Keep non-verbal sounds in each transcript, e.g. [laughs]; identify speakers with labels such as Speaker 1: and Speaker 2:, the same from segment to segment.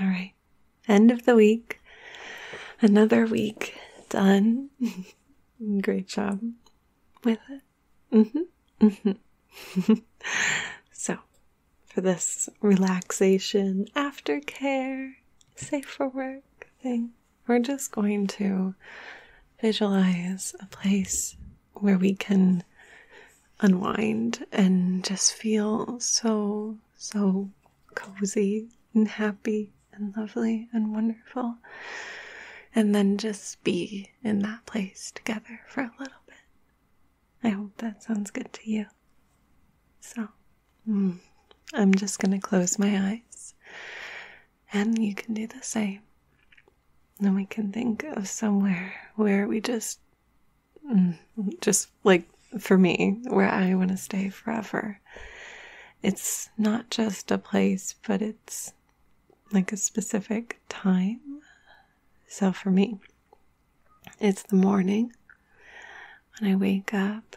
Speaker 1: All right. End of the week. Another week done. [laughs] Great job with it. Mm-hmm. Mm-hmm. [laughs] so, for this relaxation aftercare, safe for work thing, we're just going to visualize a place where we can unwind and just feel so, so cozy and happy and lovely and wonderful. And then just be in that place together for a little bit. I hope that sounds good to you. So, mm, I'm just going to close my eyes, and you can do the same. And we can think of somewhere where we just, mm, just like for me, where I want to stay forever. It's not just a place, but it's like a specific time. So for me, it's the morning when I wake up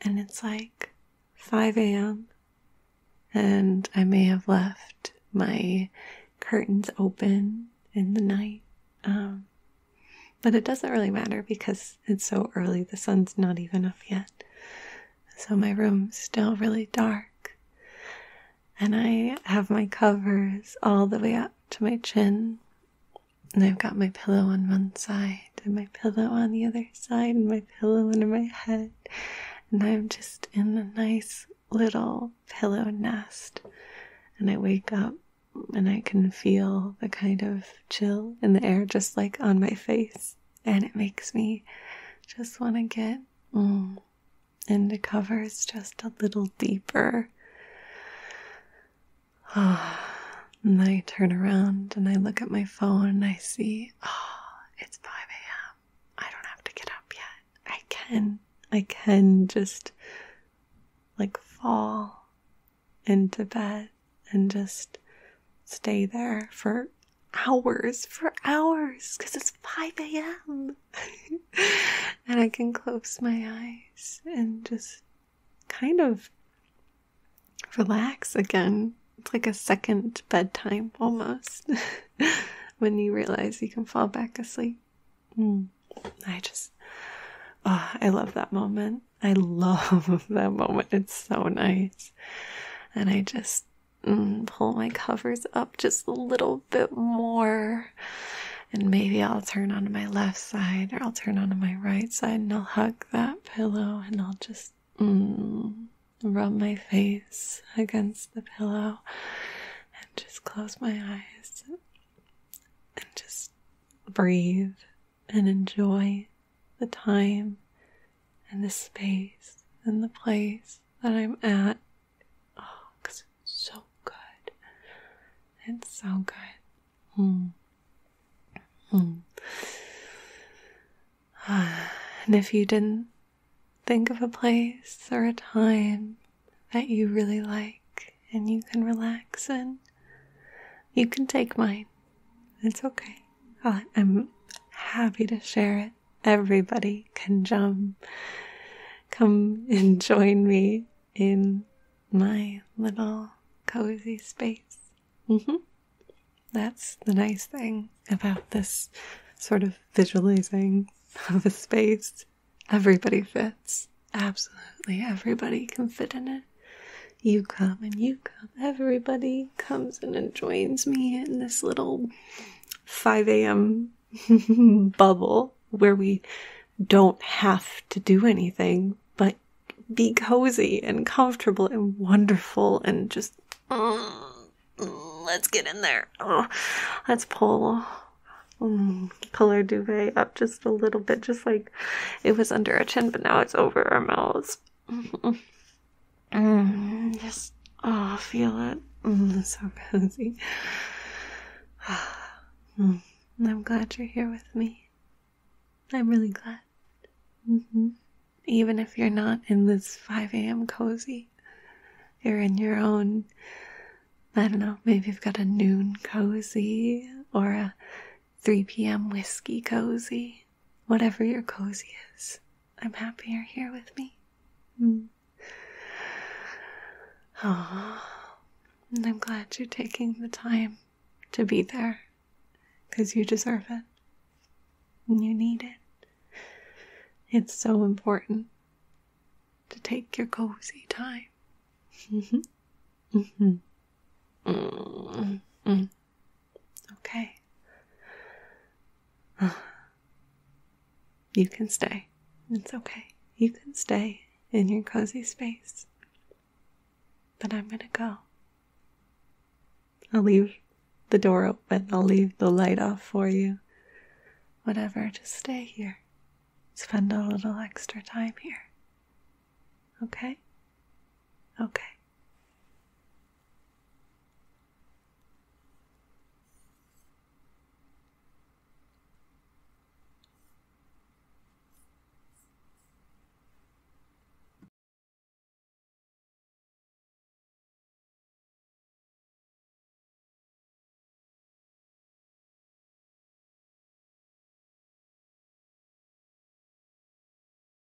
Speaker 1: and it's like 5 a.m. and I may have left my curtains open in the night. Um, but it doesn't really matter because it's so early, the sun's not even up yet. So my room's still really dark. And I have my covers all the way up to my chin. And I've got my pillow on one side and my pillow on the other side and my pillow under my head. And I'm just in a nice little pillow nest. And I wake up and I can feel the kind of chill in the air just like on my face. And it makes me just want to get mm, into covers just a little deeper. [sighs] and I turn around and I look at my phone and I see, oh, it's 5 a.m. I don't have to get up yet. I can, I can just like fall into bed and just stay there for hours, for hours, because it's 5 a.m. [laughs] and I can close my eyes and just kind of relax again. It's like a second bedtime almost [laughs] when you realize you can fall back asleep. Mm. I just, oh, I love that moment. I [laughs] love that moment. It's so nice. And I just mm, pull my covers up just a little bit more. And maybe I'll turn onto my left side or I'll turn onto my right side and I'll hug that pillow and I'll just mm, rub my face against the pillow and just close my eyes and just breathe and enjoy the time and the space and the place that I'm at. Oh, because it's so good. It's so good. Hmm. Hmm. [sighs] And if you didn't think of a place or a time that you really like and you can relax in, you can take mine. It's okay. I'm happy to share it. Everybody can jump. Come and [laughs] join me in my little cozy space. Mm-hmm. That's the nice thing about this sort of visualizing [laughs] of a space. Everybody fits. Absolutely everybody can fit in it. You come and you come. Everybody comes and joins me in this little 5 a.m. [laughs] bubble where we don't have to do anything but be cozy and comfortable and wonderful and just uh, let's get in there. Oh, let's pull um, pull our duvet up just a little bit, just like it was under our chin, but now it's over our mouths. Mm, just oh, feel it. Mm, so cozy. [sighs] Mm, I'm glad you're here with me. I'm really glad. Mm-hmm. Even if you're not in this 5 a.m. cozy, you're in your own I don't know, maybe you've got a noon cozy or a 3 p.m. whiskey cozy. Whatever your cozy is, I'm happy you're here with me. Mm. Oh, and I'm glad you're taking the time to be there because you deserve it and you need it. It's so important to take your cozy time. Mm-hmm. Mm-hmm. Mm-hmm. Okay. [sighs] You can stay. It's okay. You can stay in your cozy space. But I'm gonna go. I'll leave the door open. I'll leave the light off for you. Whatever, just stay here. Spend a little extra time here. Okay? Okay.